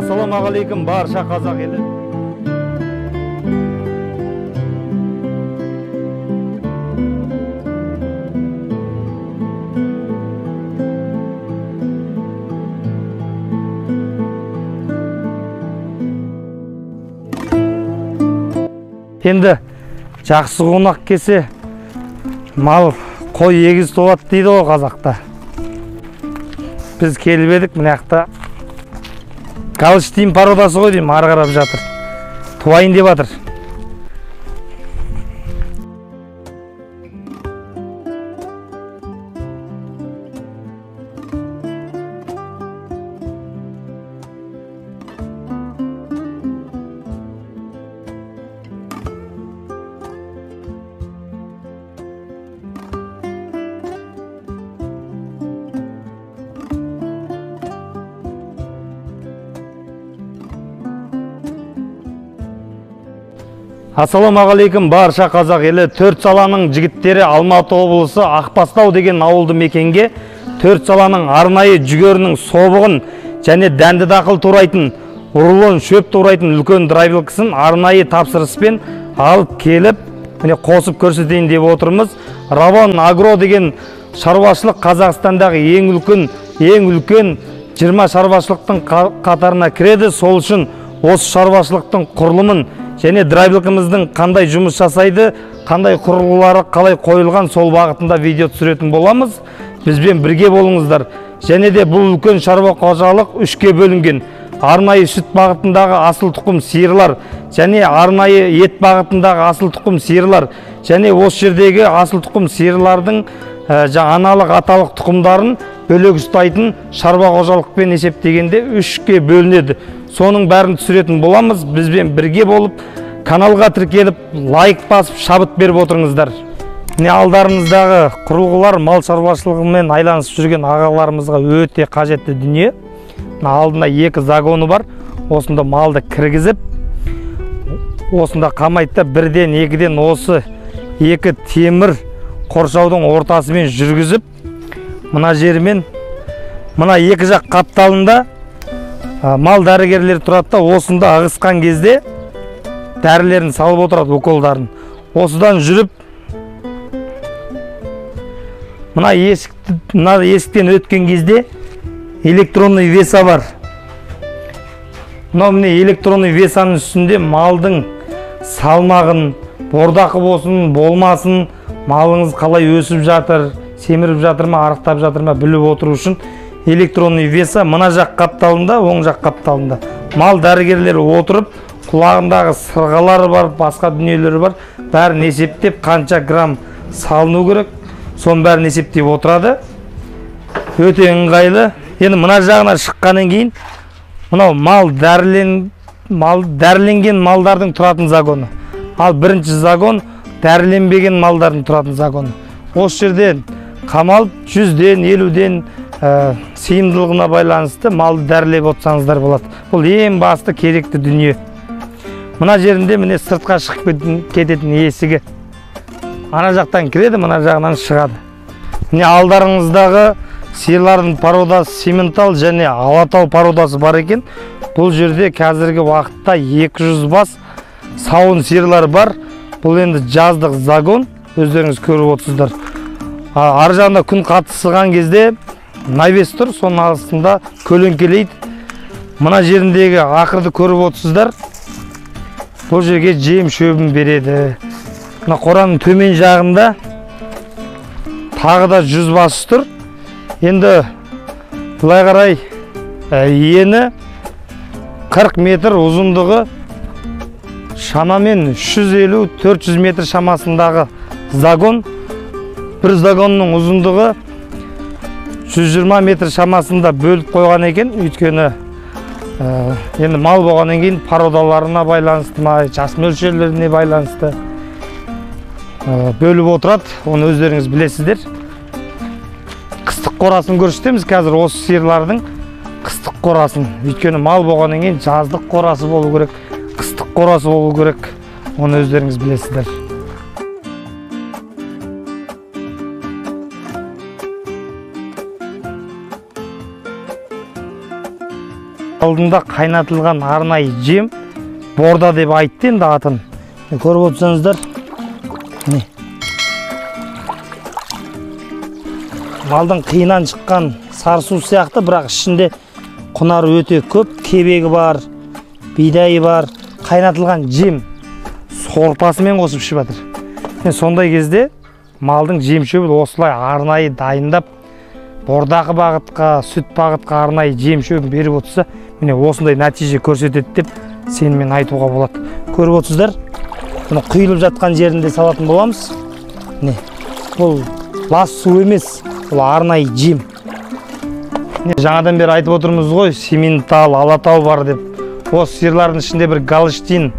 ассалаумағалейкум барша қазақ елі. Енді жақсы қонақ келсе мал қой егіз туады дейді ғой қазақта. Біз келіп едік мына жақта галштин породасы ғой деймін ары қарап жатыр. Туайын деп жатыр. Ассалаумағалейкум барша қазақ елі. Төрт саланың жігіттері алматы облысы ақбастау деген ауылды мекенге төрт саланың арнайы жүгерінің собығын және дәнді дақыл турайтын рулон шөп турайтын үлкен драйвилкісін арнайы тапсырыспен алып келіп міне қосып көрсетейін деп отырмыз. Равон агро деген шаруашылық қазақстандағы ең үлкен ең үлкен жиырма шаруашылықтың қа- қатарына кіреді. Сол үшін осы шаруашылықтың құрылымын және драйвилкіміздің қандай жұмыс жасайды қандай құрылғылары қалай қойылған сол бағытында видео түсіретін боламыз. Бізбен бірге болыңыздар. Және де бұл үлкен шаруа қожалық үшке бөлінген. Арнайы сүт бағытындағы асыл тұқым сиырлар және арнайы ет бағытындағы асыл тұқым сиырлар және осы жердегі асыл тұқым сиырлардың ә, аналық аталық тұқымдарын бөлек ұстайтын шаруа қожалықпен есептегенде үшке бөлінеді. Соның бәрін түсіретін боламыз. Бізбен бірге болып каналға тіркеліп лайк басып шабыт беріп отырыңыздар. Міне алдарыңыздағы құрылғылар мал шаруашылығымен айланысып жүрген ағаларымызға өте қажетті дүние. Мына алдында екі загоны бар. Осында малды кіргізіп осында қамайды да бірден екіден осы екі темір қоршаудың ортасымен жүргізіп мына жерімен мына екі жақ қапталында мал дәрігерлері тұрады да осында ығысқан кезде дәрілерін салып отырады уколдарын. Осыдан жүріп мына есікті мына есіктен өткен кезде электронный веса бар. Мынау міне электронный весаның үстінде малдың салмағын бордақы болсын болмасын малыңыз қалай өсіп жатыр семіріп жатыр ма арықтап жатыр ма біліп отыру үшін электронный веса мына жақ қапталында оң жақ қапталында. Мал дәрігерлері отырып құлағындағы сырғалары бар басқа дүниелері бар бәрін есептеп қанша грамм салыну керек соның бәрін есептеп отырады. Өте ыңғайлы. Енді мына жағына шыққаннан кейін мынау мал дәрілен мал дәріленген малдардың тұратын загоны. Ал бірінші загон дәріленбеген малдардың тұратын загоны. Осы жерден қамалып жүзден елуден ә, сыйымдылығына байланысты малды дәрілеп отырсаңыздар болады. Бұл ең басты керекті дүние. Мына жерінде міне сыртқа шығып кететін, есігі. Ана жақтан кіреді мына жағынан шығады. Міне алдарыңыздағы сиырлардың породасы симментал және алатау породасы бар екен. Бұл жерде қазіргі уақытта 200 бас сауын сиырлар бар. Бұл енді жаздық загон. Өздеріңіз көріп отырсыздар. Ар жағында күн қатысыған кезде навес тұр соның астында көлеңкелейді мына жеріндегі ақырды көріп отырсыздар. Бұл жерге жем шөбін береді. Мына қораның төмен жағында тағы да жүз басы тұр. Енді былай қарай ә, ені 40 метр ұзындығы шамамен 350-400 метр шамасындағы загон. Бір загонның ұзындығы 120 метр шамасында бөліп қойған екен. Өйткені ә, енді мал болғаннан кейін породаларына байланысты ма жас мөлшерлеріне байланысты ә, бөліп отырады. Оны өздеріңіз білесіздер. Қыстық қорасын көрсетеміз. Қазір осы сиырлардың қыстық қорасын. Өйткені мал болғаннан кейін жаздық қорасы болу керек қыстық қорасы болу керек. Оны өздеріңіз білесіздер. Алдында қайнатылған арнайы жем борда деп айтты енді атын. Көріп отырсаңыздар. Міне малдың қиынан шыққан сарысу сияқты бірақ ішінде құнары өте көп кебегі бар бидайы бар қайнатылған жем сорпасымен қосып ішіп жатыр. Сондай кезде малдың жем шөбін осылай арнайы дайындап бордақы бағытқа сүт бағытқа арнайы жем шөбін беріп отырса міне осындай нәтиже көрсетеді деп сеніммен айтуға болады. Көріп отырсыздар мына құйылып жатқан жерінде салатын боламыз. Міне бұл лас су емес бұл арнайы жем. Міне жаңадан бері айтып отырмыз ғой сементал алатау бар деп. Осы сиырлардың ішінде бір галштин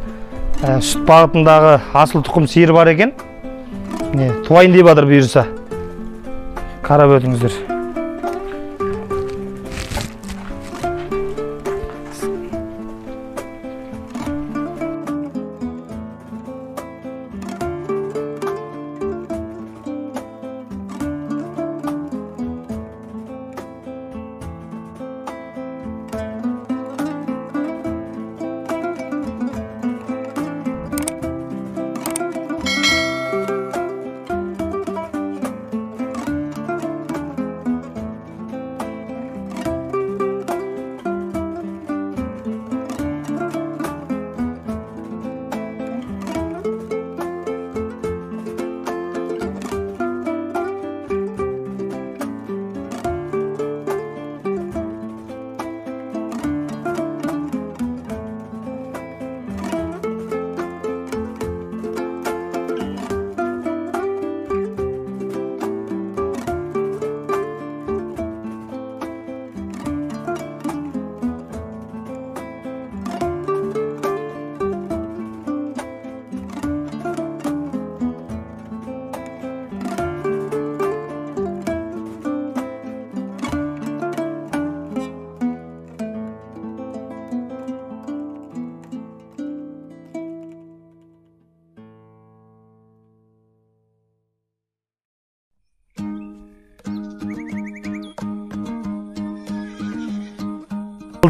ә, сүт бағытындағы асыл тұқым сиыр бар екен. Міне туайын деп жатыр бұйырса. Қарап өтіңіздер.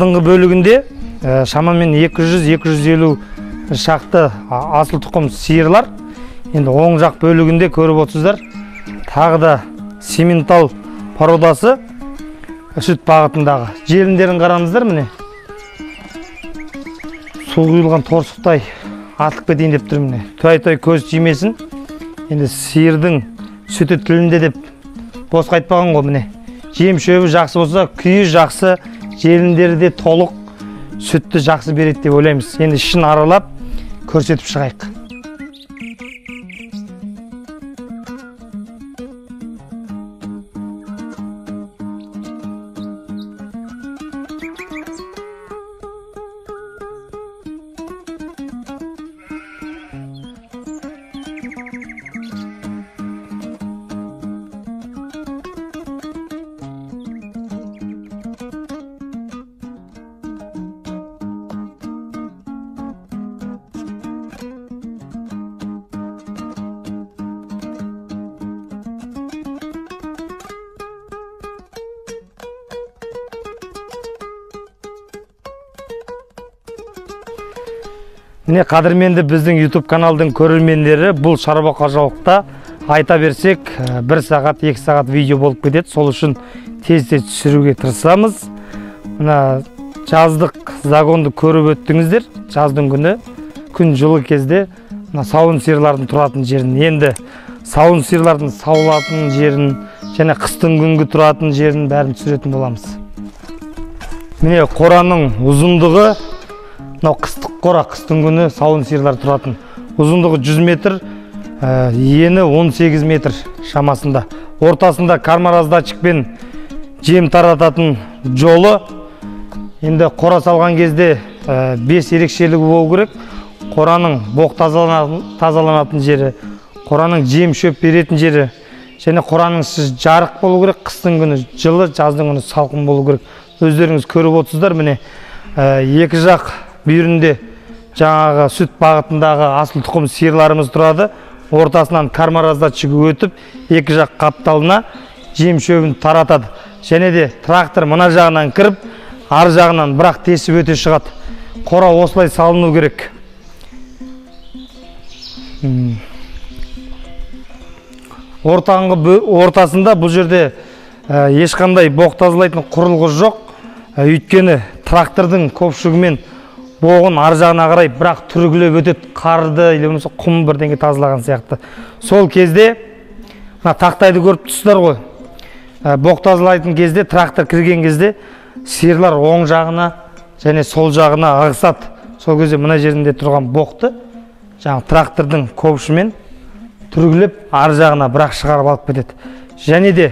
Алдыңғы бөлігінде шамамен 200-250 шақты асыл тұқым сиырлар. Енді оң жақ бөлігінде көріп отырсыздар тағы да сементал породасы сүт бағытындағы. Желіндерін қараңыздар міне. Су құйылған торсықтай атылып кетейін деп тұр міне. Той той көз тимесін. Енді сиырдың сүті тілінде деп босқа айтпаған ғой міне. Жем шөбі жақсы болса күйі жақсы желіндері де толық сүтті жақсы береді деп ойлаймыз. Енді ішін аралап көрсетіп шығайық. Міне қадірменді біздің YouTube каналдың көрермендері бұл шаруа қожалықта айта берсек бір сағат екі сағат видео болып кетеді. Сол үшін тез тез түсіруге тырысамыз. Мына жаздық загонды көріп өттіңіздер. Жаздың күні күн жылы кезде мына сауын сиырлардың тұратын жерін енді сауын сиырлардың сауылатын жерін және қыстың күнгі тұратын жерін бәрін түсіретін боламыз. Міне қораның ұзындығы мынау қыстық қора қыстың күні сауын сиырлар тұратын. Ұзындығы 100 метр ә, ені 18 метр шамасында. Ортасында кармараздатчикпен жем тарататын жолы. Енді қора салған кезде ә, бес ерекшелігі болу керек. Қораның боқ тазаланатын, тазаланатын жері қораның жем шөп беретін жері және қораның іші жарық болу керек қыстың күні жылы жаздың күні салқын болу керек. Өздеріңіз көріп отырсыздар міне ә, екі жақ бүйірінде жаңағы сүт бағытындағы асыл тұқым сиырларымыз тұрады. Ортасынан кармараздатчигі өтіп екі жақ қапталына жем шөбін таратады. Және де трактор мына жағынан кіріп ар жағынан бірақ тесіп өте шығады. Қора осылай салыну керек. Ортаңғы ортасында бұл жерде ә, ешқандай боқ тазалайтын құрылғы жоқ. Ә, өйткені трактордың көпшігімен боғын ар жағына қарай бірақ түргілеп өтеді. Қарды или болмаса құм бірдеңе тазалаған сияқты. Сол кезде мына тақтайды көріп тұрсыздар ғой. Ә, боқ тазалайтын кезде трактор кірген кезде сиырлар оң жағына және сол жағына ығысады. Сол кезде мына жерінде тұрған боқты жаңағы трактордың ковшымен түргілеп ар жағына бірақ шығарып алып кетеді. Және де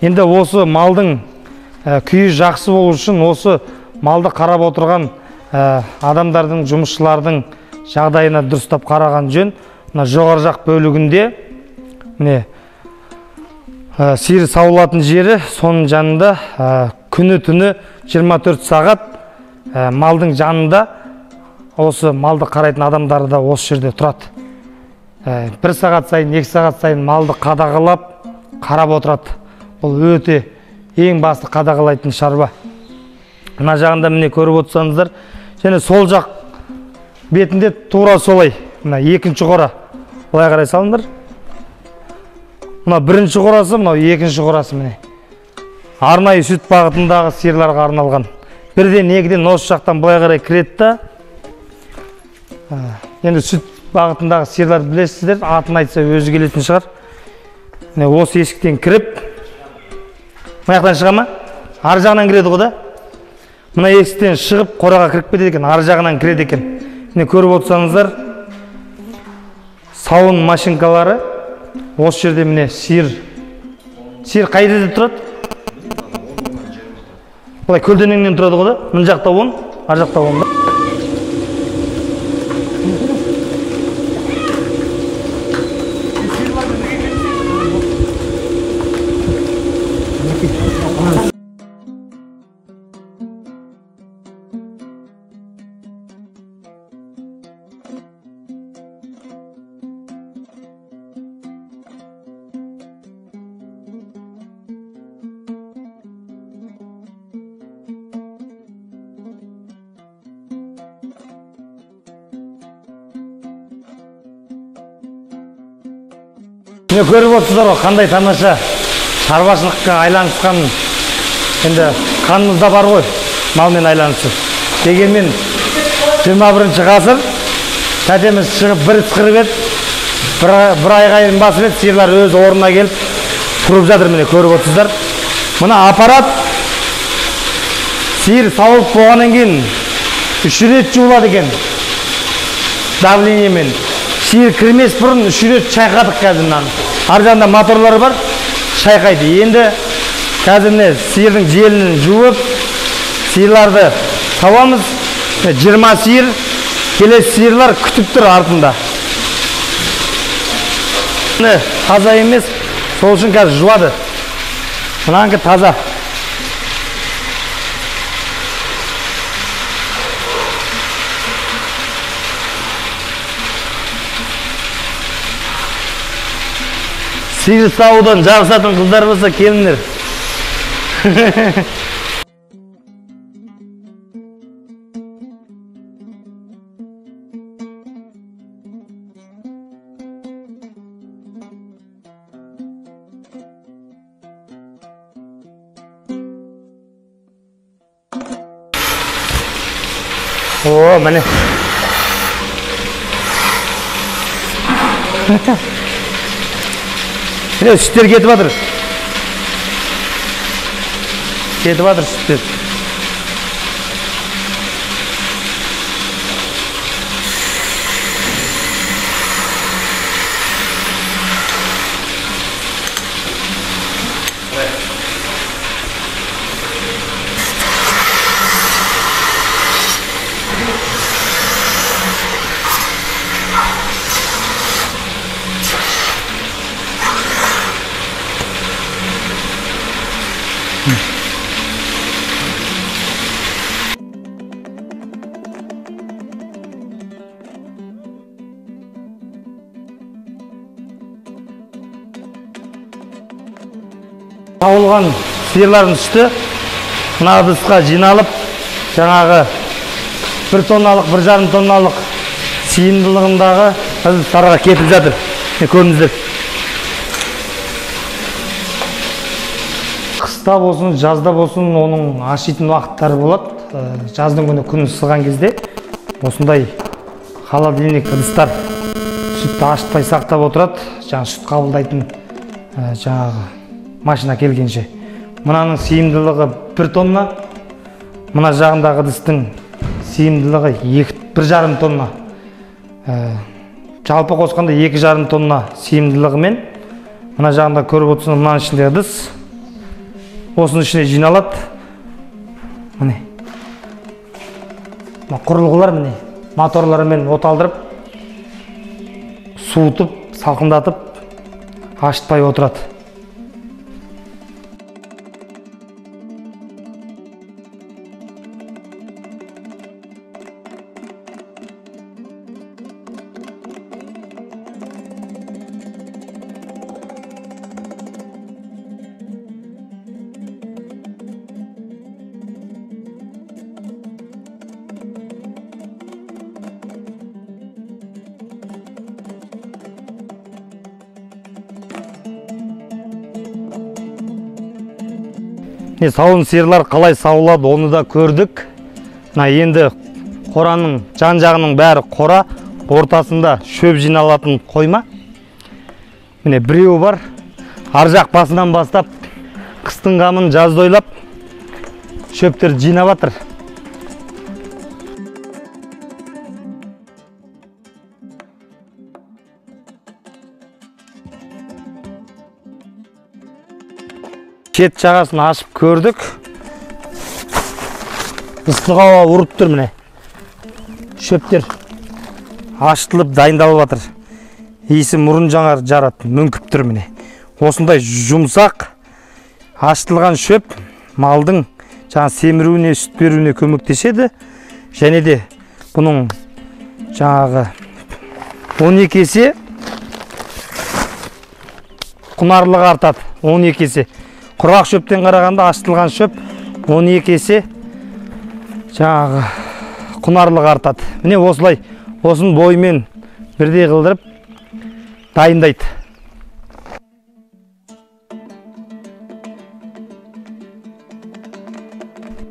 енді осы малдың ә, күйі жақсы болу үшін осы малды қарап отырған адамдардың жұмысшылардың жағдайына дұрыстап қараған жөн. Мына жоғары жақ бөлігінде міне ә, сиыр сауылатын жері соның жанында ә, күні түні 24 сағат ә, малдың жанында осы малды қарайтын адамдар да осы жерде тұрады. Ә, бір сағат сайын екі сағат сайын малды қадағалап қарап отырады. Бұл өте ең басты қадағалайтын шаруа. Мына жағында міне көріп отырсаңыздар және сол жақ бетінде тура солай. Мына екінші қора. Былай қарай салыңдар. Мына бірінші қорасы мынау екінші қорасы міне. Арнайы сүт бағытындағы сиырларға арналған. Бірден екіден осы жақтан былай қарай кіреді да енді сүт бағытындағы сиырларды білесіздер атын айтса өзі келетін шығар. Міне осы есіктен кіріп мына жақтан шыға ма? Ар жағынан кіреді ғой да? Мына есіктен шығып қораға кіріп кетеді екен ар жағынан кіреді екен. Міне көріп отырсаңыздар сауын машинкалары осы жерде міне сиыр. Сиыр қай жерде тұрады? Былай көлденеңнен тұрады ғой да мына жақта он ар жақта он да. Міне көріп отырсыздар ғой қандай тамаша шаруашылыққа айналысқан енді қанымызда бар ғой малмен айналысу дегенмен жиырма бірінші ғасыр тәтеміз шығып бір ысқырып еді. Бір, бір айғайын басып еді сиырлар өз орнына келіп тұрып жатыр міне көріп отырсыздар. Мына аппарат сиыр сауылып болғаннан кейін үш рет жуылады екен. Давлениемен. Сиыр кірмес бұрын үш рет шайқадық қазір мынаны ар жағында моторлар бар шайқайды енді қазір міне сиырдың желінін жуып сиырларды сауамыз жиырма сиыр келесі сиырлар күтіп тұр артында таза емес сол үшін қазір жуады мынанікі таза сиыр сауудан жарысатын қыздар болса келіңдер. О міне міне сүттер кетіп жатыр кетіп жатыр сүттер. Сиырлардың сүті мына ыдысқа жиналып жаңағы бір тонналық бір жарым тонналық сыйымдылығындағы ыдыстарға кетіп жатыр. Міне көрдіңіздер. Қыста болсын жазда болсын оның ашитын уақыттары болады. Жаздың күні күн ысыған кезде осындай холодильник ыдыстар сүтті ашытпай сақтап отырады. Жаңағы сүт қабылдайтын жаңағы машина келгенше. Мынаның сыйымдылығы бір тонна мына жағындағы ыдыстың сыйымдылығы екі бір жарым тонна. Ә, жалпы қосқанда екі жарым тонна сыйымдылығымен мына жағында көріп отырсыңыз мынаның ішінде ыдыс осының ішіне жиналады. Міне. Мына құрылғылар міне моторларымен оталдырып суытып салқындатып ашытпай отырады. Міне сауын сиырлар қалай сауылады оны да көрдік. Мына енді қораның жан жағының бәрі қора ортасында шөп жиналатын қойма міне біреуі бар. Ар жақ басынан бастап қыстың қамын жазда ойлап шөптерді жинап жатыр шет жағасын ашып көрдік. Ыстық ауа ұрып тұр міне. Шөптер ашытылып дайындалып жатыр. Иісі мұрын жаңар жарады мүңкіп тұр міне. Осындай жұмсақ ашытылған шөп малдың жаңа семіруіне сүт беруіне көмектеседі. Және де бұның жаңағы 12 есе құнарлығы артады. 12 есе құрғақ шөптен қарағанда ашытылған шөп 12 есе жаңағы құнарлығы артады. Міне осылай осының бойымен бірдей қылдырып дайындайды.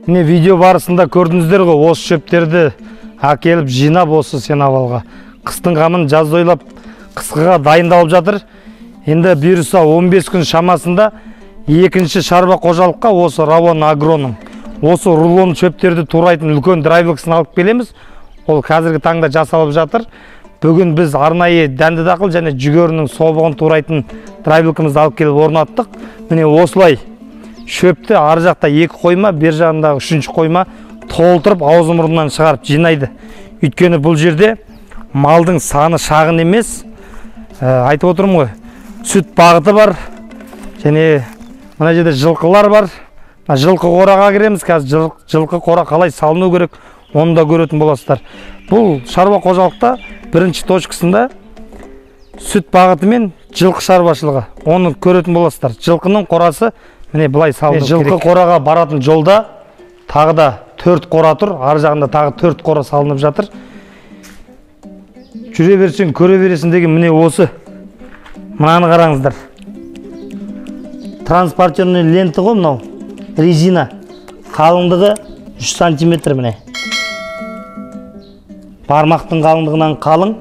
Міне видео барысында көрдіңіздер ғой осы шөптерді әкеліп жинап осы сеновалға. Қыстың қамын жазда ойлап қысқыға дайындалып жатыр. Енді бұйырса 15 күн шамасында екінші шаруа қожалыққа осы равон агроның осы рулон шөптерді турайтын үлкен драйвлксын алып келеміз. Ол қазіргі таңда жасалып жатыр. Бүгін біз арнайы дәнді дақыл және жүгерінің собығын турайтын драйвлкімізді алып келіп орнаттық. Міне осылай. Шөпті ар жақта екі қойма бер жағындағы үшінші қойма толтырып аузы мұрнынан шығарып жинайды. Өйткені бұл жерде малдың саны шағын емес. Ә, айтып отырмын ғой сүт бағыты бар және мына жерде жылқылар бар. Мына жылқы қораға кіреміз. Қазір жыл- жылқы қора қалай салыну керек оны да көретін боласыздар. Бұл шаруа қожалықта бірінші точкасында сүт бағыты мен жылқы шаруашылығы. Оны көретін боласыздар. Жылқының қорасы міне былай салыну жылқы қораға баратын жолда тағы да төрт қора тұр. Ар жағында тағы төрт қора салынып жатыр. Жүре берсең көре бересің деген міне осы. Мынаны қараңыздар. Транспортерный лента ғой мынау? Резина. Қалыңдығы 3 сантиметр міне. Бармақтың қалыңдығынан қалың.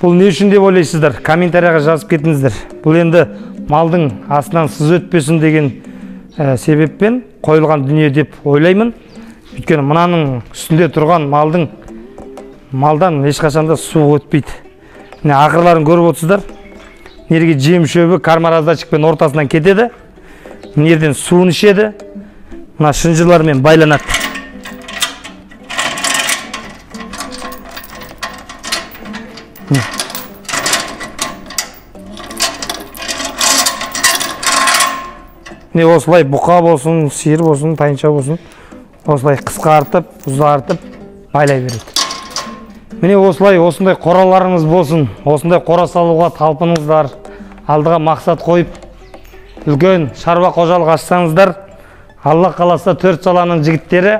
Бұл не үшін деп ойлайсыздар? Комментарияға жазып кетіңіздер. Бұл енді малдың астынан сыз өтпесін деген ә, себеппен қойылған дүние деп ойлаймын. Өйткені мынаның үстінде тұрған малдың малдан ешқашанда су өтпейді. Міне ақырларын көріп отырсыздар. Мына жерге жем шөбі кармараздатчикпен ортасынан кетеді. Мына жерден суын ішеді. Мына шынжырлармен байланады. Міне осылай бұқа болсын сиыр болсын тайынша болсын осылай қысқартып ұзартып байлай береді. Міне осылай осындай қораларыңыз болсын осындай қора салуға талпыныңыздар. Алдыға мақсат қойып үлкен шаруа қожалық ашсаңыздар алла қаласа төрт саланың жігіттері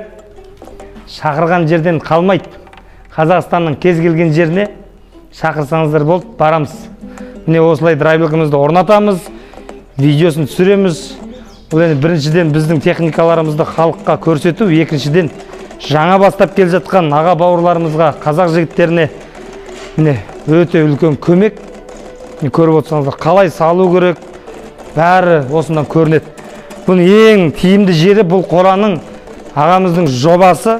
шақырған жерден қалмайды. Қазақстанның кез келген жеріне шақырсаңыздар болды барамыз. Міне осылай драйвилкімізді орнатамыз видеосын түсіреміз. Бұл енді біріншіден біздің техникаларымызды халыққа көрсету екіншіден жаңа бастап келе жатқан аға бауырларымызға қазақ жігіттеріне міне өте үлкен көмек. Көріп отырсаңыздар қалай салу керек? Бәрі осындан көрінеді. Бұның ең тиімді жері бұл қораның ағамыздың жобасы.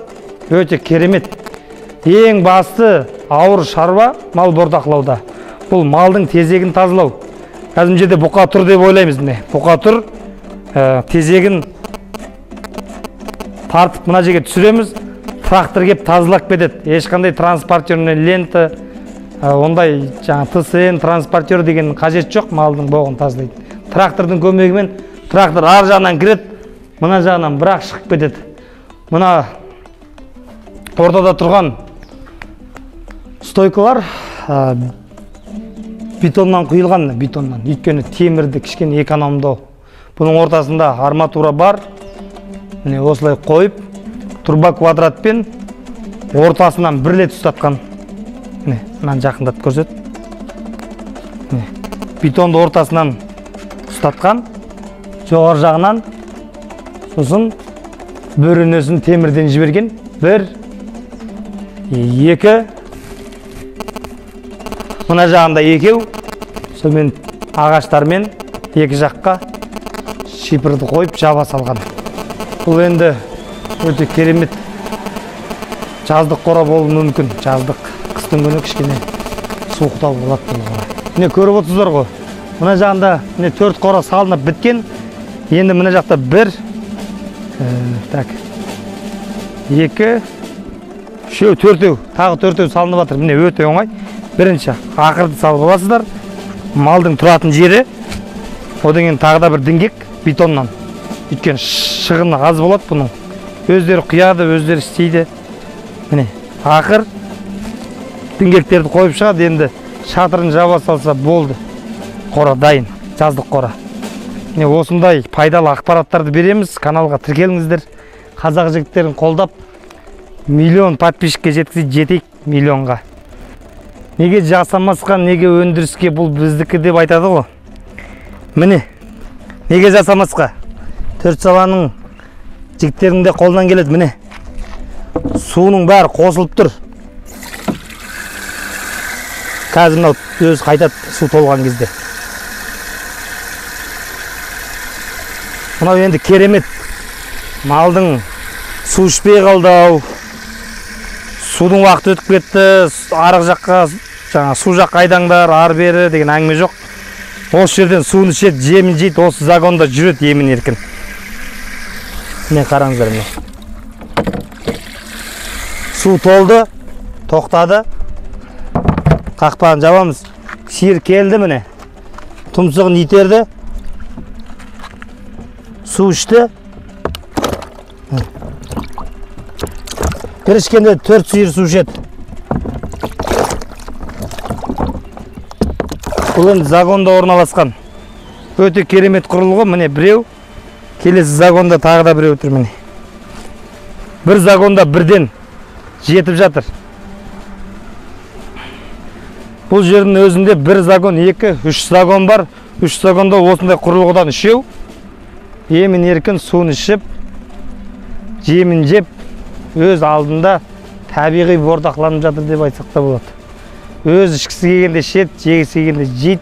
Өте керемет. Ең басты ауыр шаруа мал бордақылауда. Бұл малдың тезегін тазалау. Кәдімгі жерде бұқа тұр деп ойлаймыз міне. Бұқа тұр ә, тезегін тартып мына жерге түсіреміз. Трактор келіп тазалап кетеді. Ешқандай транспортерный лента ондай жаңа тсн транспортер деген қажет жоқ малдың боғын тазалайды. Трактордың көмегімен трактор ар жағынан кіреді мына жағынан бір ақ шығып кетеді. Мына ортада тұрған стойкалар ә, бетоннан құйылған бетоннан өйткені темірді кішкене экономдау бұның ортасында арматура бар. Міне осылай қойып турба квадратпен ортасынан бір рет ұстатқан міне мынаны жақындатып көрсет. Міне бетонды ортасынан ұстатқан жоғары жағынан сосын бөренесін темірден жіберген. Бір екі. Мына жағында екеу. Сонымен ағаштармен екі жаққа шипырды қойып жаба салған. Бұл енді өте керемет жаздық қора болуы мүмкін. Жаздық қыстың күні кішкене суықтау болады бұл қора. Міне көріп отырсыздар ғой. Мына жағында міне төрт қора салынып біткен. Енді мына жақта бір ә, так екі үшеу төртеу тағы төртеу салынып жатыр. Міне өте оңай. Бірінші ақырды салып аласыздар. Малдың тұратын жері. Одан кейін тағы да бір діңгек бетоннан. Өйткені шығыны аз болады бұның. Өздері құяды өздері істейді. Міне ақыр діңгектерді қойып шығады. Енді шатырын жаба салса болды. Қора дайын жаздық қора. Міне осындай пайдалы ақпараттарды береміз. Каналға тіркеліңіздер. Қазақ жігіттерін қолдап миллион подписчикке жеткізейік жетейік миллионға. Неге жасамасқа неге өндіріске бұл біздікі деп айтады ғой. Міне неге жасамасқа? Төрт саланың жігіттерінің де қолынан келеді. Міне. Суының бәрі қосылып тұр. Қазір мынау өзі қайтады су толған кезде. Мынау енді керемет. Малдың су ішпей қалды ау. Судың уақыты өтіп кетті. Арғы жаққа жаңа су жаққа айдаңдар ары бері деген әңгіме жоқ. Осы жерден суын ішеді жемін жейді осы загонда жүреді емін еркін. Міне қараңыздар міне. Су толды тоқтады. Қақпағын жабамыз. Сиыр келді міне. Тұмсығын итерді. Су ішті. Бір ішкенде төрт сиыр су ішеді. Бұл енді загонда орналасқан. Өте керемет құрылғы міне біреу келесі загонда тағы да біреу тұр міне. Бір загонда бірден жетіп жатыр. Бұл жердің өзінде бір загон екі үш загон бар. Үш загонда осындай құрылғыдан үшеу. Емін еркін суын ішіп жемін жеп өз алдында табиғи бордақыланып жатыр деп айтсақ та болады. Өз ішкісі келгенде ішеді жегісі келгенде жейді.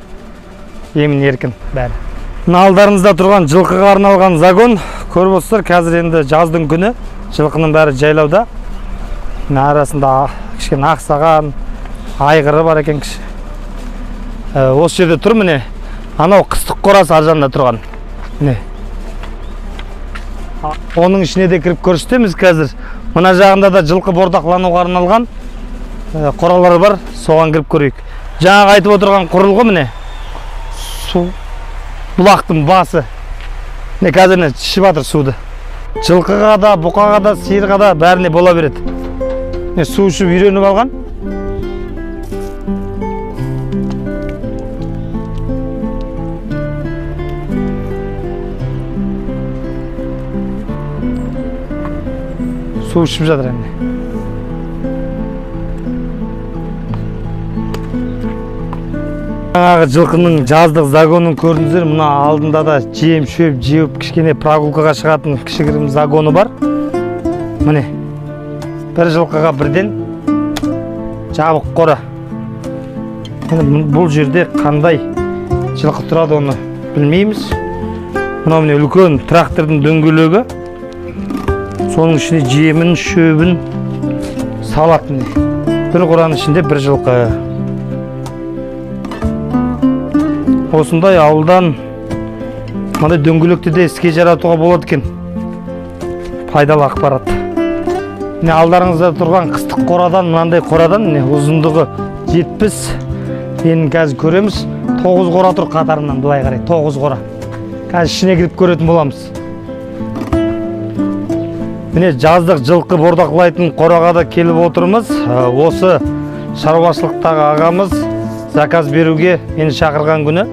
Емін еркін бәрі. Алдарыңызда тұрған жылқыға арналған загон. Көріп отырсыздар қазір енді жаздың күні. Жылқының бәрі жайлауда. Мына арасында кішкене ақсаған айғыры бар екен кіші. Ә, осы жерде тұр міне. Анау қыстық қорасы ар жағында тұрған. Міне. Оның ішіне де кіріп көрсетеміз қазір. Мына жағында да жылқы бордақылануға арналған ә, қоралар бар. Соған кіріп көрейік. Жаңағы айтып отырған құрылғы міне. Су бұлақтың басы. Міне қазір міне ішіп жатыр суды. Жылқыға да бұқаға да сиырға да бәріне бола береді. Міне су ішіп үйреніп алған? Су ішіп жатыр жаңағы жылқының жаздық загонын көрдіңіздер. Мына алдында да жем шөп жеуіп кішкене прогулкаға шығатын кішігірім загоны бар. Міне бір жылқыға бірден жабық қора бұл жерде қандай жылқы тұрады оны білмейміз. Мынау міне үлкен трактордың дөңгелегі. Соның ішіне жемін шөбін салады міне. Бір қораның ішінде бір жылқы. Осындай ауылдан мынандай дөңгелекті де іске жаратуға болады екен. Пайдалы ақпарат. Міне алдарыңызда тұрған қыстық қорадан мынандай қорадан міне ұзындығы жетпіс. Енді қазір көреміз. Тоғыз қора тұр қатарынан былай қарай тоғыз қора. Қазір ішіне кіріп көретін боламыз. Міне жаздық жылқы бордақылайтын қораға да келіп отырмыз. Ә, осы шаруашылықтағы ағамыз заказ беруге мені шақырған күні.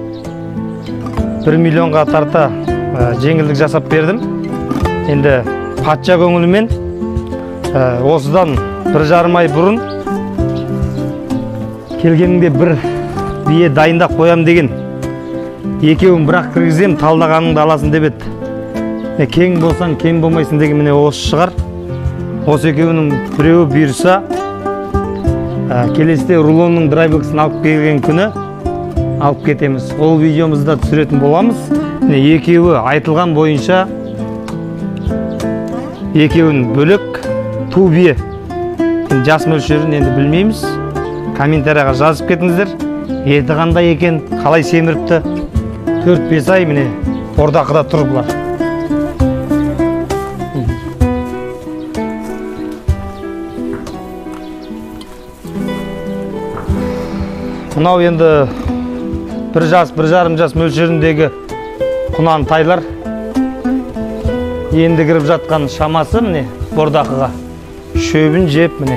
Бір миллионға тарта ә, жеңілдік жасап бердім. Енді патша көңілімен ә, осыдан бір жарым ай бұрын келгеніңде бір бие дайындап қоям деген екеуін бірақ кіргіземін талдағаныңды аласың деп еді. Кең болсаң кең болмайсың деген міне осы шығар. Осы екеуінің біреуі бұйырса ә, келесіде рулонның драйвексін алып келген күні алып кетеміз. Ол видеомызды да түсіретін боламыз. Міне екеуі айтылған бойынша екеуін бөлек ту бие енді жас мөлшерін енді білмейміз. Комментарияға жазып кетіңіздер. Еті қандай екен? Қалай семіріпті? Төрт бес ай міне бордақыда тұр бұлар мынау енді бір жас бір жарым жас мөлшеріндегі құнан тайлар енді кіріп жатқан шамасы міне бордақыға. Шөбін жеп міне.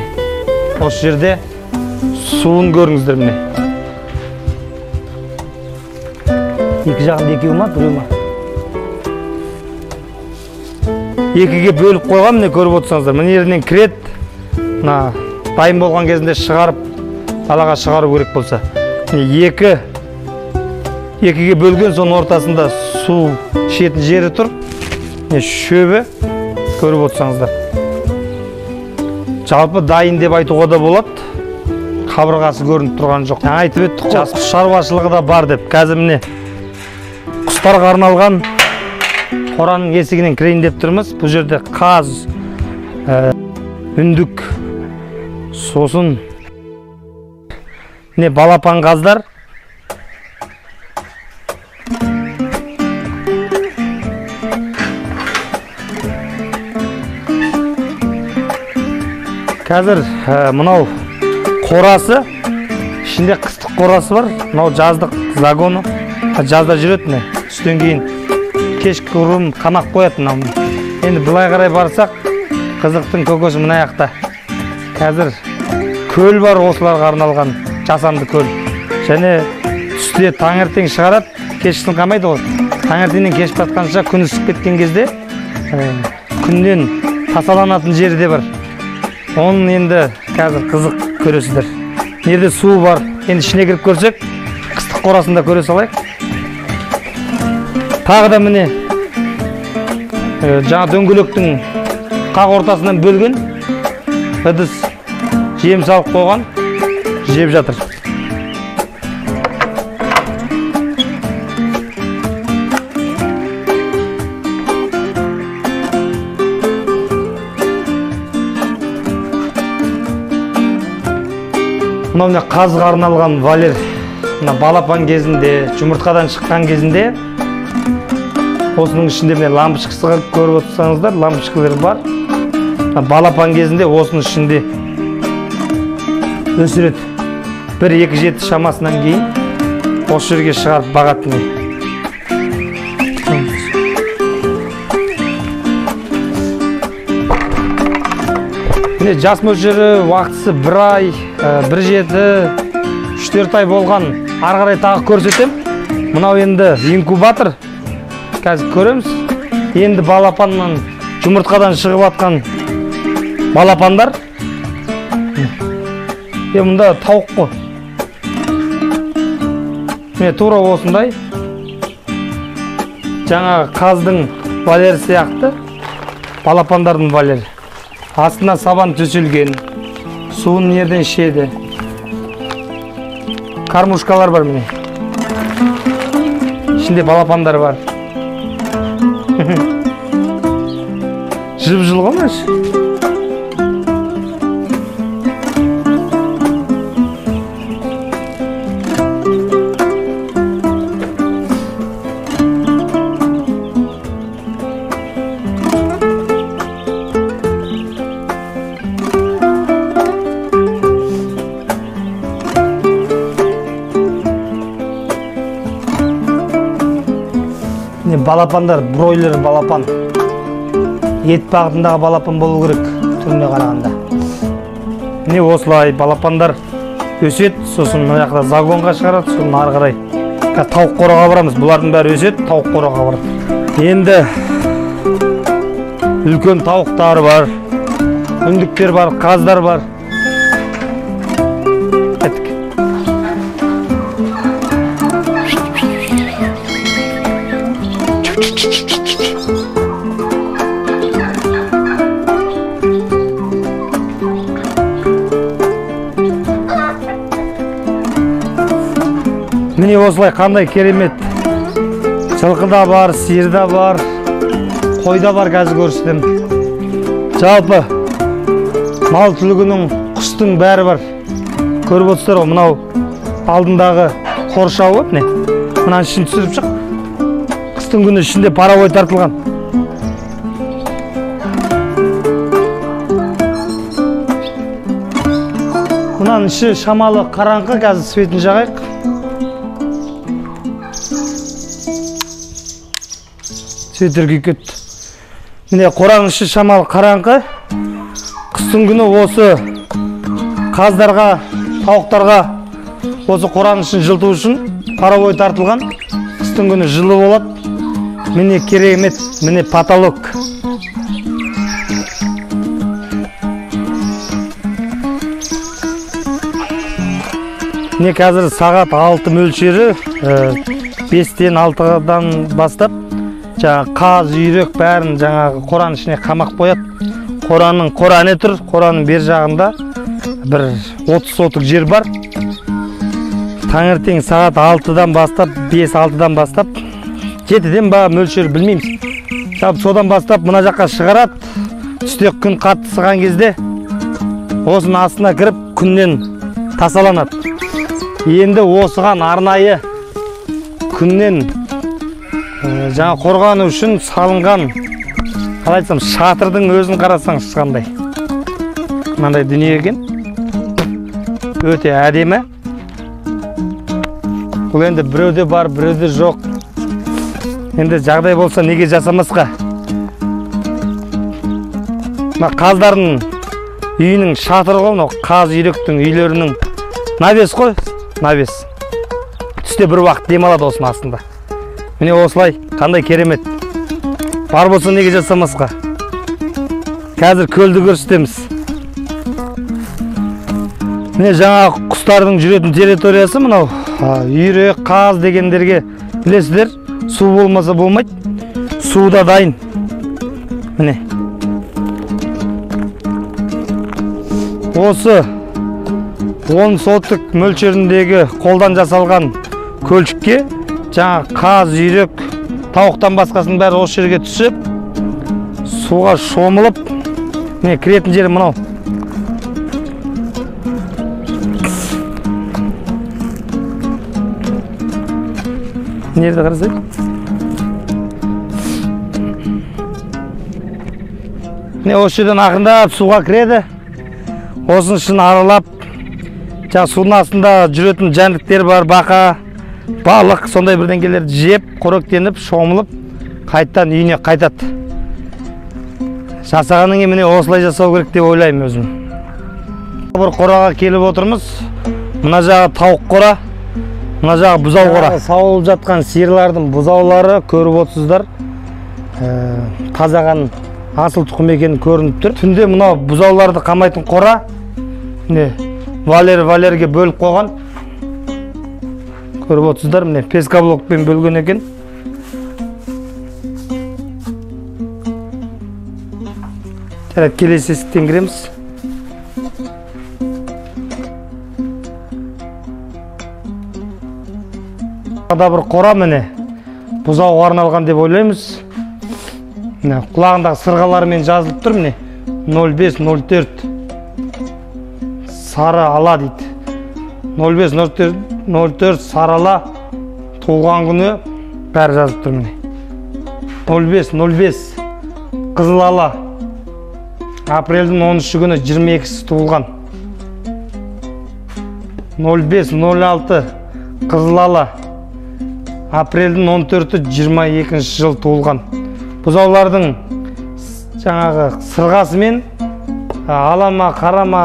Осы жерде суын көріңіздер міне. Екі жағында екеу ма біреу ма? Екіге бөліп қойған міне көріп отырсаңыздар. Мына жерінен кіреді. Мына дайын болған кезінде шығарып далаға шығару керек болса. Екі екіге бөлген соның ортасында су ішетін жері тұр. Міне шөбі көріп отырсаңыздар. Жалпы дайын деп айтуға да болады. Қабырғасы көрініп тұрған жоқ. Жаңа айтып едік қой. Құс шаруашылығы да бар деп. Қазір міне құстарға арналған қораның есігінен кірейін деп тұрмыз. Бұл жерде қаз ә, үндік сосын міне балапан қаздар. Қазір ә, мынау қорасы ішінде қыстық қорасы бар. Мынау жаздық загоны. Жазда жүреді міне түстен кейін. Кешқұрым қамақ қояды мынау енді былай қарай барсақ қызықтың көкесі мына жақта. Қазір көл бар осыларға арналған жасанды көл. Және түсте таңертең шығарады кешкісін қамайды ғой. Таңертеңнен кеш батқанша күн ысып кеткен кезде ә, күннен тасаланатын жері де бар. Оның енді қазір қызық көресіздер. Мына жерде су бар. Енді ішіне кіріп көрсек қыстық қорасын да көре салайық. Тағы да міне ә, жаңа дөңгелектің қақ ортасынан бөлген ыдыс жем салып қойған жеп жатыр. Мынау міне арналған валер мына балапан кезінде жұмыртқадан шыққан кезінде осының ішінде міне лампочкасы көріп отырсаңыздар лампочкалар бар. Мына балапан кезінде осының ішінде өсіреді. Бір екі жеті шамасынан кейін осы жерге шығарып бағады міне міне жас мөлшері уақытысы бір ай. Бір жеті үш төрт ай болған. Ары қарай тағы көрсетем. Мынау енді инкубатор. Қазір көреміз. Енді балапаннан жұмыртқадан шығып жатқан балапандар. Е мында тауық қой. Міне тура осындай. Жаңағы қаздың вольері сияқты. Балапандардың вольері астына сабан төселген. Суын жерден ішеді. Кормушкалар бар міне. Ішінде балапандар бар. Жып жылы ғой мына балапандар бройлер балапан. Ет бағытындағы балапан болу керек түріне қарағанда. Міне осылай балапандар өседі сосын мына жақта загонға шығарады сосын ары қарай қазір тауық қораға барамыз бұлардың бәрі өседі тауық қораға барады енді үлкен тауықтар бар үндіктер бар қаздар бар. Осылай қандай керемет. Жылқы да бар сиыр да бар қой да бар қазір көрсетемін. Жалпы мал түлігінің құстың бәрі бар. Көріп отырсыздар ғой мынау алдындағы қоршауы міне. Мынаның ішін түсіріп шық. Қыстың күні ішінде паровой тартылған. Мынаның іші шамалы қараңғы қазір светін жағайық. Светтер күйіп кетті міне қораның іші шамалы қараңғы қыстың күні осы қаздарға тауықтарға осы қораның ішін жылыту үшін паровой тартылған. Қыстың күні жылы болады. Міне керемет міне потолок. Міне қазір сағат алты мөлшері бестен алтыдан бастап. Жаңағы қаз үйрек бәрін жаңағы қораның ішіне қамақ қояды. Қораның қора не тұр қораның бер жағында бір 30 сотық жер бар. Таңертең сағат алтыдан бастап бес алтыдан бастап жетіден ба мөлшер білмейміз. Содан бастап мына жаққа шығарады. Түсте күн қатты ысыған кезде осының астына кіріп күннен тасаланады. Енді осыған арнайы күннен жаңа қорғану үшін салынған қалай айтсам шатырдың өзін қарасаңыз қандай? Мынандай дүние екен? Өте әдемі. Бұл енді біреуде бар біреуде жоқ. Енді жағдай болса неге жасамасқа? Мына қаздардың үйінің шатыры ғой мынау қаз үйректің үйлерінің. Навес қой? Навес. Түсте бір уақыт демалады осының астында. Міне осылай қандай керемет. Бар болса неге жасамасқа. Қазір көлді көрсетеміз. Міне жаңа құстардың жүретін территориясы мынау. Үйрек қаз дегендерге білесіздер су болмаса болмайды су да дайын. Міне. Осы 10 сотық мөлшеріндегі қолдан жасалған көлшікке жаңа қаз үйрек тауықтан басқасының бәрі осы жерге түсіп суға шомылып міне кіретін жері мынау. Мына жерде қарасай? Міне осы жерден ақырындап суға кіреді. Осының ішін аралап жаңағы судың астында жүретін жәндіктер бар бақа. Балық сондай бірдеңелерді жеп қоректеніп шомылып қайтадан үйіне қайтады. Жасағаннан міне осылай жасау керек деп ойлаймын өзім. Бір қораға келіп отырмыз. Мына жағы тауық қора мына жағы бұзау қора. Сауылып жатқан сиырлардың бұзаулары көріп отырсыздар. Ә, тазаған асыл тұқым екені көрініп тұр. Түнде мынау бұзауларды қамайтын қора міне валер валерге бөліп қойған. Көріп отырсыздар. Міне пескоблокпен бөлген екен. Жарайды келесі есіктен кіреміз. Да бір қора міне. Бұзауға арналған деп ойлаймыз. Міне құлағындағы сырғаларымен жазылып тұр міне. 05 04 сары ала дейді. 05 04 04 сары ала туылған күні бәрі жазылып тұр міне. 05 05 қызыл ала апрельдің 13 күні 22-сі туылған. 05 06 қызыл ала апрельдің 14-і 22 жыл туылған. Бұзаулардың жаңағы сырғасымен алама қарама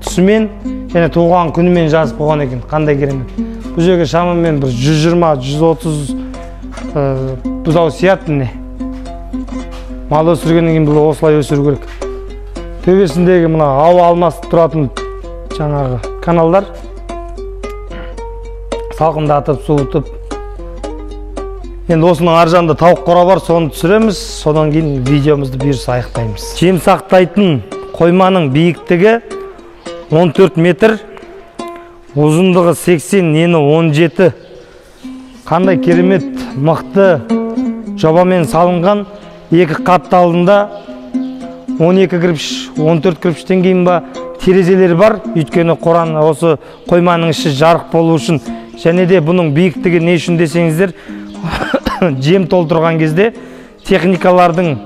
түсімен және туған күнімен жазып қойған екен қандай керемет. Бұл жерге шамамен бір 120-130 бұзау сияды міне мал өсіргеннен кейін бұл осылай өсіру керек. Төбесіндегі мына ауа алмасып тұратын жаңағы каналдар салқындатып суытып. Енді осының ар жағында тауық қора бар соны түсіреміз. Содан кейін видеомызды бұйырса аяқтаймыз. Жем сақтайтын қойманың биіктігі 14 метр ұзындығы 80 ені 17 қандай керемет мықты жобамен салынған екі қатты алдында 12 кірпіш 14 кірпіштен кейін ба терезелер бар. Өйткені қоран осы қойманың іші жарық болу үшін. Және де бұның биіктігі не үшін десеңіздер жем толтырған кезде техникалардың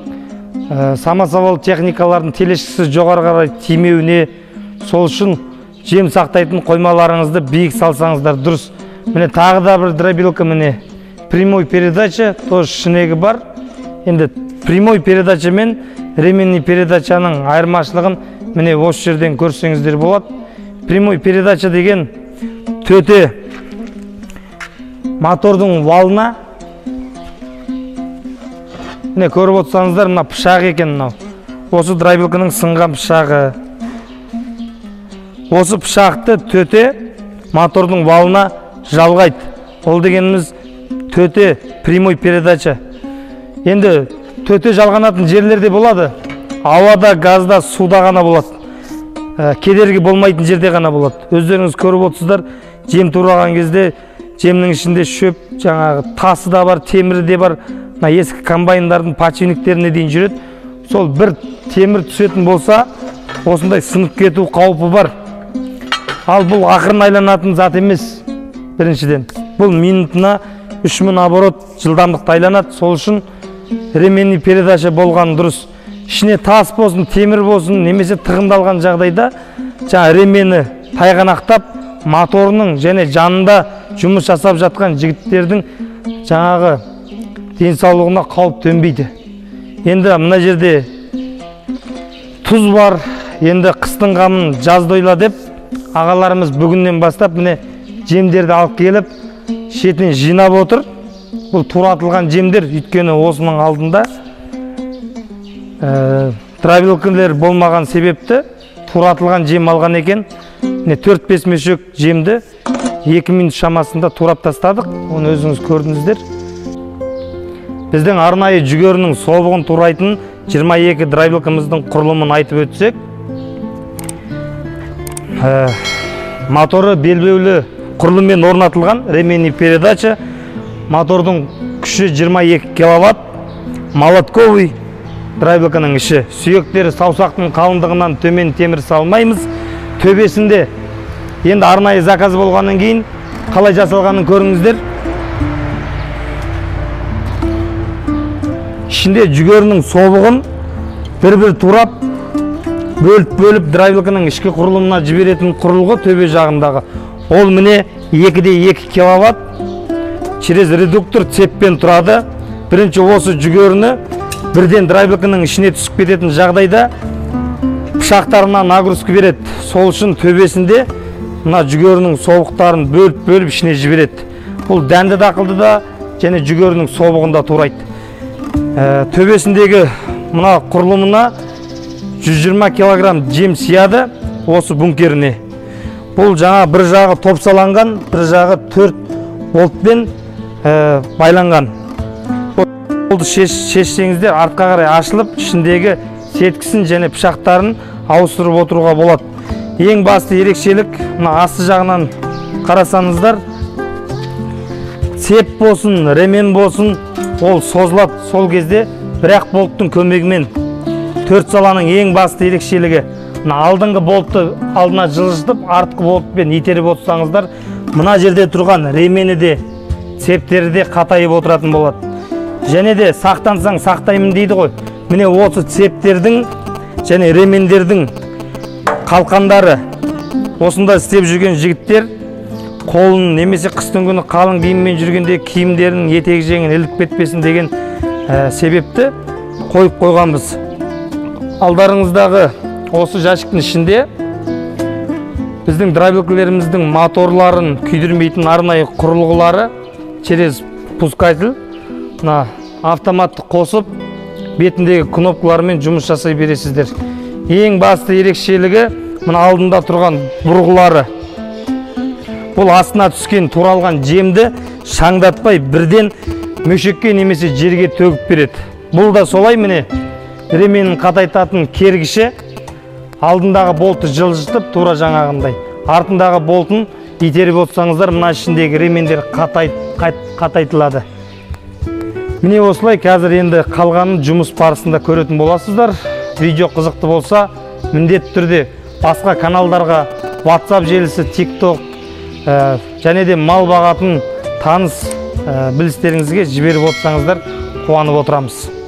ә, техникалардың телешкісі жоғары қарай тимеуіне сол үшін жем сақтайтын қоймаларыңызды биік салсаңыздар дұрыс. Міне тағы да бір дробилка міне. Прямой передача тоже шинегі бар. Енді прямой передача мен ременный передачаның айырмашылығын міне осы жерден көрсеңіздер болады. Прямой передача деген төте мотордың валына. Міне көріп отырсаңыздар мына пышақ екен мынау. Осы драйвилканың сынған пышағы. Осы пышақты төте мотордың валына жалғайды ол дегеніміз төте прямой передача. Енді төте жалғанатын жерлерде болады. Ауада газда суда ғана болады. Ә, кедергі болмайтын жерде ғана болады. Өздеріңіз көріп отырсыздар жем тураған кезде жемнің ішінде шөп жаңағы тасы да бар темірі де бар. Мына ескі комбайндардың подшипниктеріне дейін жүреді. Сол бір темір түсетін болса осындай сынып кету қаупі бар. Ал бұл ақырын айланатын зат емес. Біріншіден бұл минутына 3000 оборот жылдамдықта айланады сол үшін ременный передача болған дұрыс. Ішіне тас болсын темір болсын немесе тығындалған жағдайда жаңа ремені тайғанақтап моторының және жанында жұмыс жасап жатқан жігіттердің жаңағы денсаулығына қауіп төнбейді. Енді мына жерде тұз бар. Енді қыстың қамын жазда ойла деп ағаларымыз бүгіннен бастап міне жемдерді алып келіп шетін жинап отыр. Бұл туратылған жемдер өйткені осының алдында ә, болмаған себепті туратылған жем алған екен. Міне төрт бес мешек жемді екі минут шамасында турап тастадық. Оны өзіңіз көрдіңіздер. Біздің арнайы жүгерінің собығын турайтын 22 драйвилкамыздың құрылымын айтып өтсек ә, моторы белбеулі құрылыммен орнатылған ременный передача. Мотордың күші 22 киловатт. Молотковый драйвилканың іші. Сүйектері саусақтың қалыңдығынан төмен темір салмаймыз. Төбесінде енді арнайы заказ болғаннан кейін қалай жасалғанын көріңіздер. Ішінде жүгерінің собығын бір бір турап бөліп бөліп драйвилканың ішкі құрылымына жіберетін құрылғы төбе жағындағы. Ол міне 2 де 2 киловатт через редуктор цеппен тұрады. Бірінші осы жүгеріні бірден драйвилканың ішіне түсіп кететін жағдайда пышақтарына нагрузка береді. Сол үшін төбесінде мына жүгерінің собықтарын бөліп бөліп ішіне жібереді. Бұл дәнді дақылды да және жүгерінің собығын да турайды. Ә, төбесіндегі мына құрылымына 120 килограмм жем сияды осы бункеріне. Бұл жаңа бір жағы топсаланған бір жағы төрт болтпен ә, байланған. Болды шеш, шешсеңіздер артқа қарай ашылып ішіндегі сеткісін және пышақтарын ауыстырып отыруға болады. Ең басты ерекшелік мына асты жағынан қарасаңыздар цеп болсын ремен болсын ол созылады. Сол кезде бір ақ болттың көмегімен төрт саланың ең басты ерекшелігі мына алдыңғы болтты алдына жылжытып артқы болтпен итеріп отырсаңыздар мына жерде тұрған ремені де цептері де қатайып отыратын болады. Және де сақтансаң сақтаймын дейді ғой. Міне осы цептердің және ремендердің қалқандары. Осында істеп жүрген жігіттер қолын немесе қыстың күні қалың киіммен жүргенде киімдерінің етек жеңін іліп кетпесін деген ә, себепті қойып қойғанбыз. Алдарыңыздағы осы жәшіктің ішінде біздің дробилкілеріміздің моторларын күйдірмейтін арнайы құрылғылары через пускатель мына автоматты қосып бетіндегі кнопкалармен жұмыс жасай бересіздер. Ең басты ерекшелігі мына алдында тұрған бұрғылары. Бұл астына түскен туралған жемді шаңдатпай бірден мөшекке немесе жерге төгіп береді. Бұл да солай міне. Ременін қатайтатын кергіші алдындағы болтты жылжытып тура жаңағындай. Артындағы болтын итеріп отырсаңыздар мына ішіндегі ремендер қатай, қатайтылады. Міне осылай қазір енді қалғанын жұмыс барысында көретін боласыздар. Видео қызықты болса міндетті түрде басқа каналдарға whatsapp желісі tiktok ә, және де мал бағатын таныс ә, білістеріңізге жіберіп отырсаңыздар қуанып отырамыз.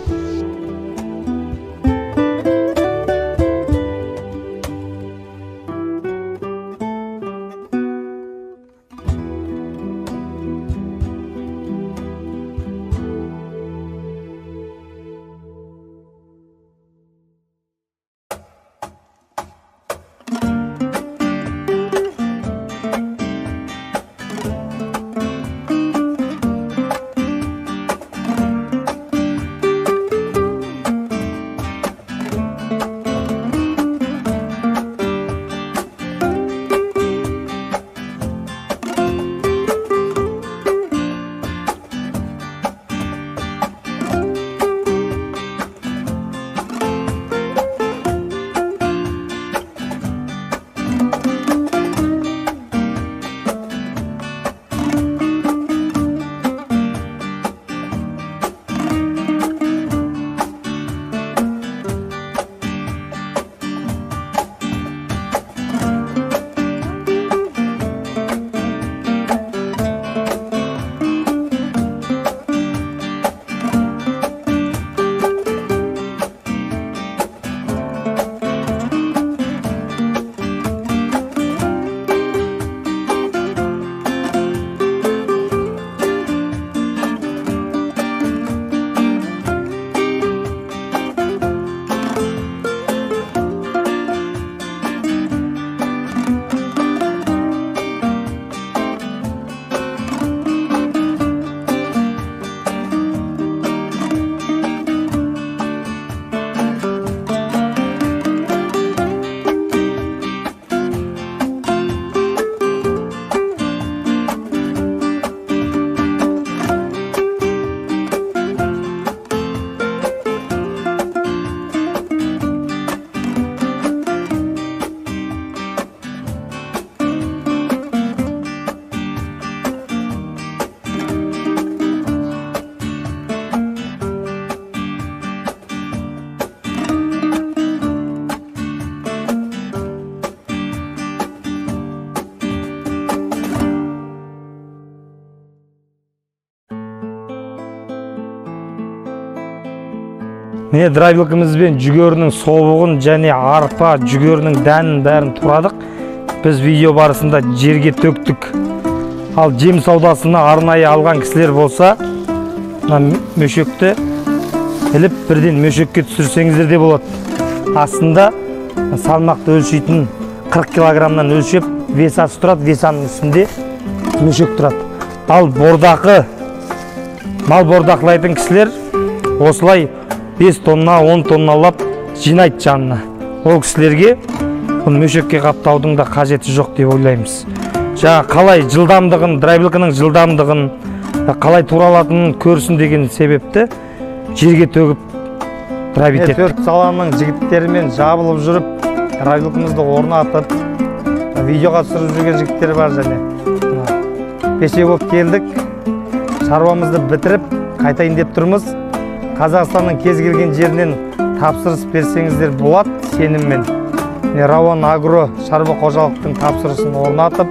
Міне дробилкімізбен жүгерінің собығын және арпа жүгерінің дәнін бәрін турадық. Біз видео барысында жерге төктік. Ал жем саудасына арнайы алған кісілер болса мына мөшекті іліп бірден мөшекке түсірсеңіздер де болады. Астында салмақты өлшейтін 40 килограммнан өлшеп весасы тұрады весаның үстінде мөшек тұрады. Ал бордақы мал бордақылайтын кісілер осылай 5 тонна 10 тонналап жинайды жанына. Ол кісілерге бұл мөшекке қаптаудың да қажеті жоқ деп ойлаймыз. Жаңа қалай жылдамдығын драйвилканың жылдамдығын қалай туралатынын көрсін деген себепті жерге төгіп дравить төрт саланың жігіттерімен жабылып жүріп драйвилкамызды орнатып видеоға түсіріп жүрген жігіттер бар және кеше болып келдік шаруамызды бітіріп қайтайын деп тұрмыз. Қазақстанның кез келген жерінен тапсырыс берсеңіздер болады сеніммен. Міне рауан агро шаруа қожалықтың тапсырысын орнатып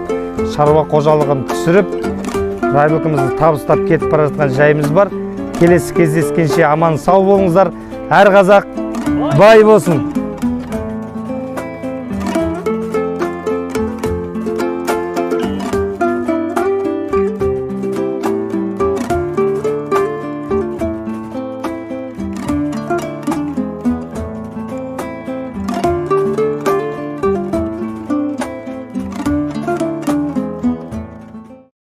шаруа қожалығын түсіріп райлықымызды табыстап кетіп бара жатқан жайымыз бар. Келесі кездескенше аман сау болыңыздар. Әр қазақ бай болсын.